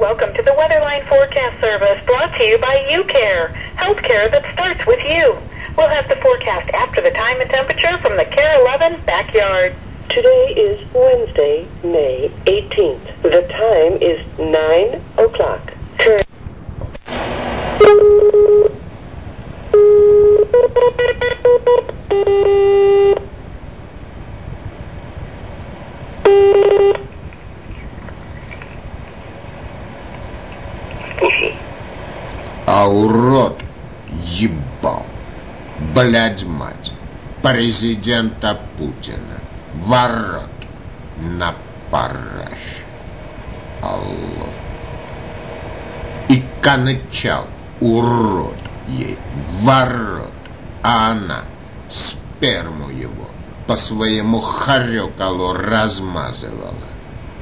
Welcome to the Weatherline Forecast Service brought to you by UCare, healthcare that starts with you. We'll have the forecast after the time and temperature from the Care 11 backyard. Today is Wednesday, May 18th. The time is 9 o'clock. Блядь, мать. Президента Путина. Ворот на параш. Алло. И конычал, урод ей, ворот. А она сперму его по своему хорекалу размазывала.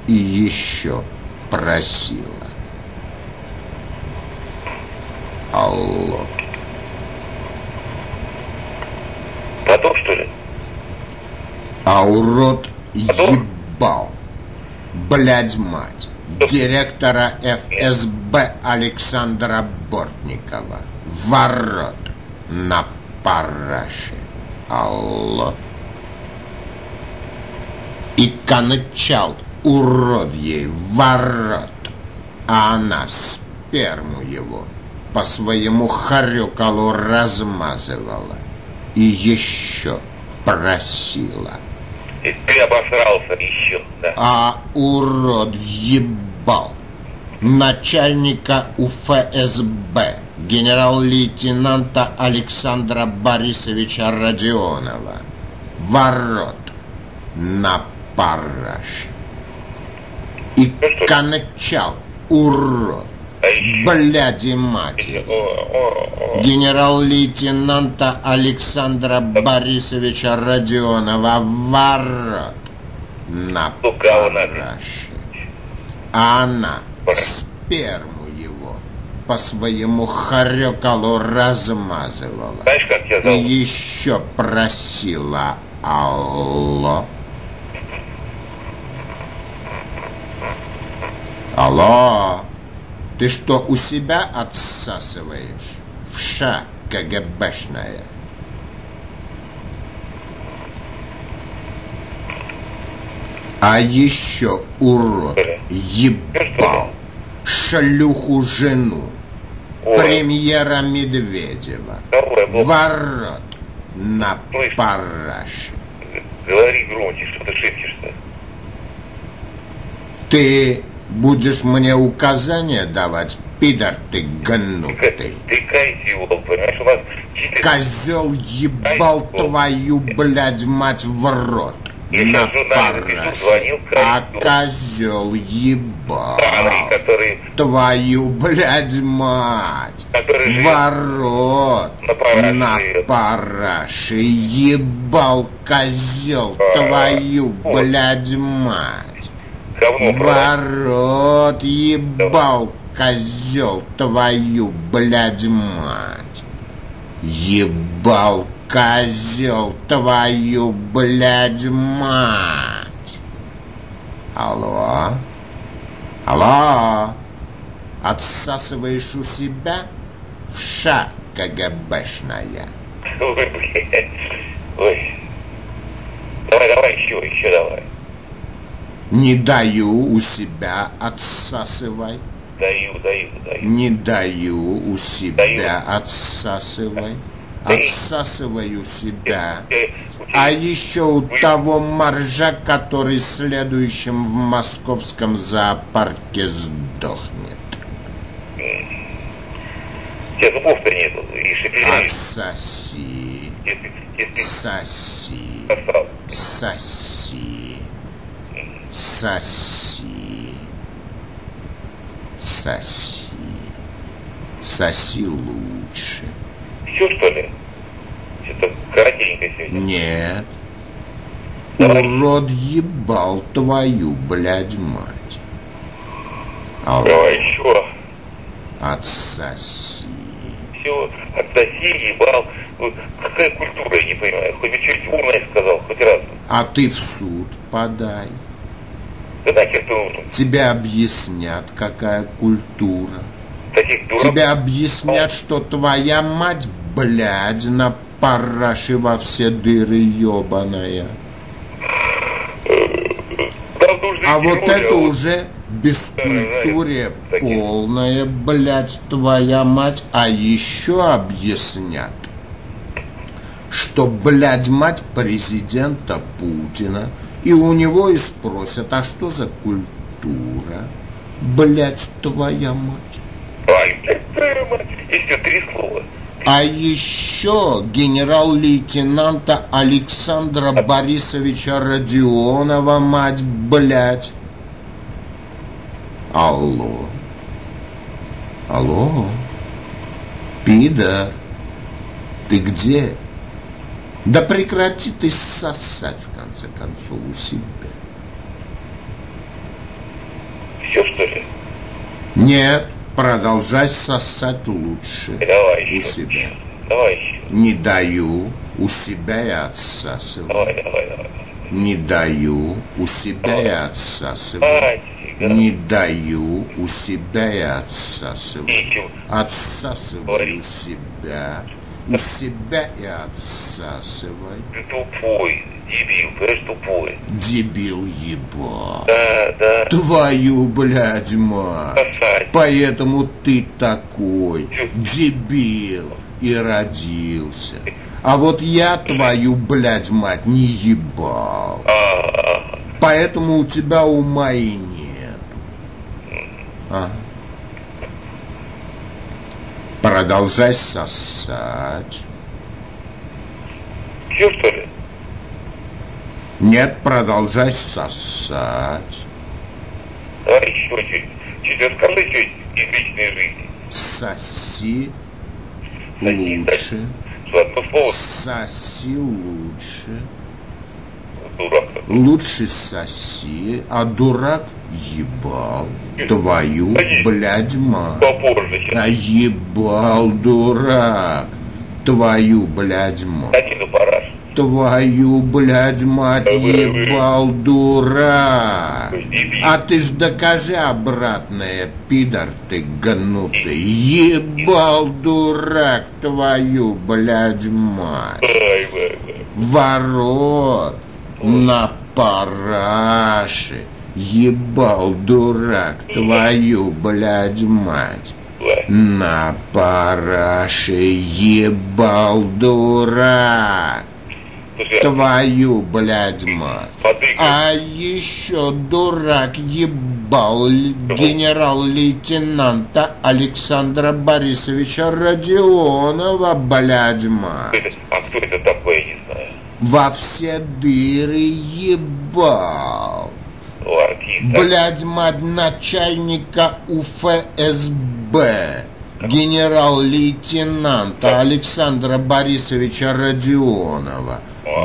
И еще просила. Алло. Потом что ли? А урод ебал. Блядь, мать. Директора ФСБ Александра Бортникова. Ворот на параше. Алло. И конычал урод ей ворот. А она сперму его по своему хорюкалу размазывала. И еще просила. И ты обосрался еще, да? А урод ебал начальника УФСБ генерал-лейтенанта Александра Борисовича Родионова. Ворот на параш. И кончал, урод. Бляди матери генерал-лейтенанта Александра Борисовича Родионова ворот на параше. А она сперму его по своему хорекалу размазывала. Знаешь, как И зовут? еще просила Алло. Алло. Ты что, у себя отсасываешь? Вша КГБшная. А еще урод ебал шлюху жену премьера Медведева. Ворот на Слышь. параше. говори громче, что ты шепчешь-то. Ты будешь мне указания давать, пидор ты гнутый. Ты козел, понимаешь, у нас. Козел ебал твою, блядь, мать в рот. Я на параше. А козел. ебал Старый, который, твою, блядь, мать. который Ворот на параше. на параше ебал козел А, твою, блядь, мать. Говно. Ворот ебал козел твою, блядь, мать. Ебал козел твою, блядь, мать. Алло? Алло? Отсасываешь у себя? Вша КГБшная. Ой, блядь. Ой. Давай, давай, еще, еще давай. Не даю у себя отсасывай. Даю, даю, даю. Не даю у себя отсасывай. Дай. Отсасывай у себя. А еще у того моржа, который следующим в московском зоопарке сдохнет. у тебя зубов-то нету. И. Отсоси. Соси. Соси. Соси. Соси. Соси лучше. Все, что ли? Что-то коротенько сегодня. Нет. Давай. Урод ебал твою, блядь, мать. Алло, Давай еще. отсоси. Все, отсоси, ебал. Какая культура, я не понимаю. Хоть бы что-нибудь умное сказал, хоть раз. А ты в суд подай. Тебе объяснят, какая культура. Тебе объяснят, что твоя мать, блядь, на параше во все дыры ебаная. А вот это уже бескультурие полное, блядь, твоя мать. А еще объяснят, что, блядь, мать президента Путина. И у него и спросят, а что за культура? Блядь, твоя мать. Ай, блядь, твою мать. Если три слова. А еще генерал-лейтенанта Александра Борисовича Родионова, мать, блядь. Алло. Алло. Пидор. Ты где? Да прекрати ты сосать, в конце концов, у себя. Все, что ли? Нет, продолжай сосать лучше. Давай У еще. себя. Давай еще. Не даю, у себя и отсасываю. Давай, давай, давай. Не даю, у себя и отсасываю. Не даю, у себя и отсасываю. Отсасываю у себя. У себя и отсасывай. Ты тупой, дебил, понимаешь, тупой. Дебил ебал. Да, да. Твою, блядь, мать. Сосать. Поэтому ты такой дебил и родился. А вот я твою, блядь, мать, не ебал. А, Поэтому у тебя ума и нет. А. Продолжай сосать. все, что ли? Нет, продолжай сосать. Давай еще чуть. Чуть расскажи чуть из личной жизни. Соси Соси, лучше. Одно слово, Соси лучше. дурак. Лучше соси, а дурак ебал. Твою, блядь, мать. А ебал, дурак. Твою, блядь, мать. Твою, блядь, мать, ебал, дурак. А ты ж докажи обратное, пидор ты гнутый. Ебал, дурак, твою, блядь, мать. Ворот на параше. Ебал, дурак, твою, блядь, мать. На параше ебал, дурак. Твою, блядь, мать. А еще дурак ебал генерал-лейтенанта Александра Борисовича Родионова, блядь, мать. А кто это такой, не знаю. Во все дыры ебал. А? Блядь, мать начальника УФСБ, генерал-лейтенанта Александра Борисовича Родионова.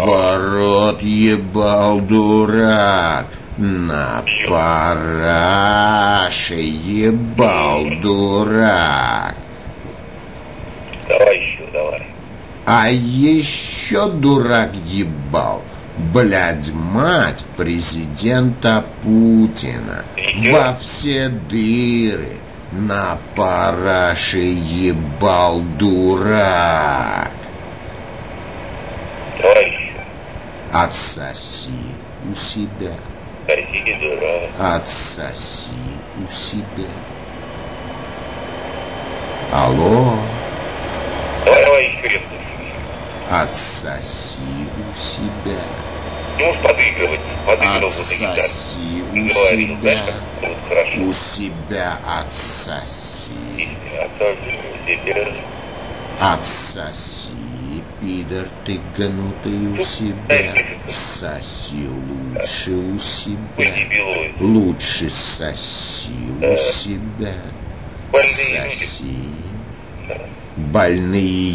Ворот ебал дурак, на параше ебал дурак. Давай еще, давай. А еще дурак ебал, блядь, мать президента Путина. Во все дыры на параше ебал дурак. Отсоси у себя, отсоси у себя. Алло, отсоси у себя. Можешь подыгрывать. Подыгрывал. Отсоси Ты у говорил, себя. как вот хорошо. У себя отсоси. А себе Отсоси, пидор ты гнутый у себя. Соси лучше у себя. Лучше соси у себя. Соси. Больные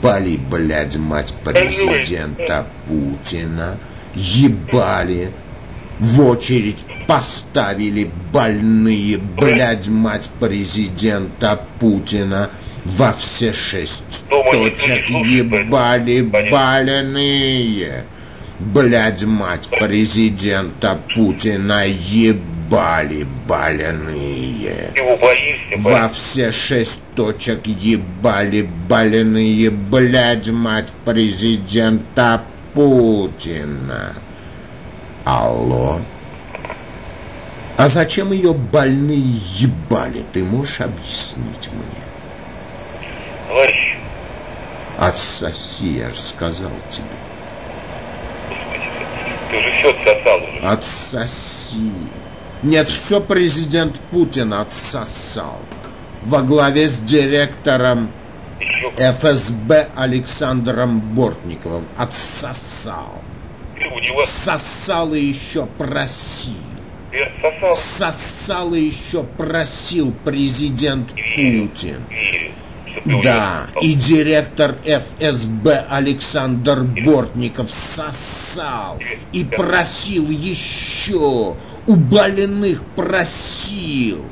ебали, блядь, мать президента Путина. Ебали. В очередь поставили больные, блядь, мать президента Путина. Во все шесть точек ебали больные. Блядь, мать президента Путина ебали Его боишься, Во все шесть точек ебали больные, блядь, мать президента Путина. Алло? А зачем ее больные ебали? Ты можешь объяснить мне? Товарищ, Отсоси, я же сказал тебе. ты уже все отсосал уже. Отсоси. Нет, все президент Путин отсосал. Во главе с директором ФСБ Александром Бортниковым. Отсосал. него Сосал и еще просил. Сосал и еще просил президент Путин. Верю, Да, и директор ФСБ Александр Бортников сосал и просил еще, у больных просил.